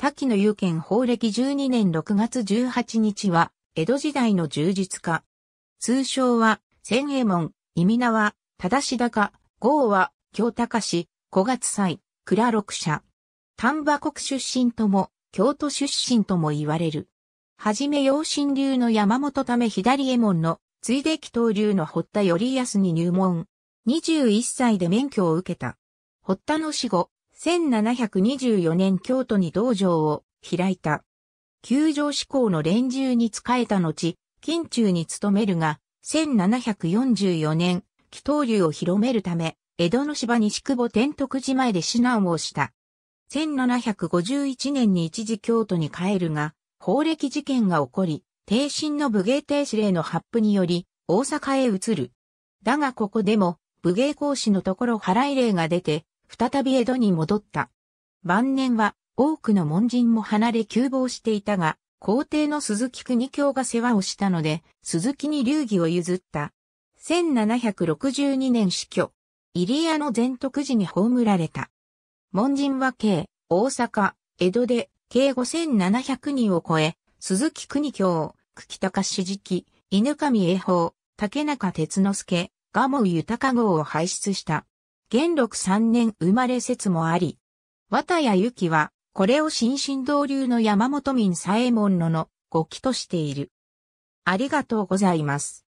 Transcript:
滝野祐賢法暦12年6月18日は、江戸時代の充実家。通称は、千右衛門、意味名は、正し高、号は、京高市、小月祭、倉六社。丹波国出身とも、京都出身とも言われる。はじめ養親流の山本ため左右衛門の、ついで紀藤流の堀田頼康に入門。21歳で免許を受けた。堀田の死後、1724年京都に道場を開いた。球場志向の連中に仕えた後、近中に勤めるが、1744年、紀藤流を広めるため、江戸の芝西久保天徳寺前で指南をした。1751年に一時京都に帰るが、法暦事件が起こり、帝神の武芸帝司令の発布により、大阪へ移る。だがここでも、武芸講師のところ払い令が出て、再び江戸に戻った。晩年は多くの門人も離れ急亡していたが、皇帝の鈴木国教が世話をしたので、鈴木に流儀を譲った。1762年死去。入谷の全徳寺に葬られた。門人は計、大阪、江戸で計5700人を超え、鈴木国教、久喜高史直、犬上栄宝、竹中哲之助、蒲生豊号を輩出した。元禄三年生まれ説もあり、綿谷由紀は、これを新進道流の山本民左衛門のの語記としている。ありがとうございます。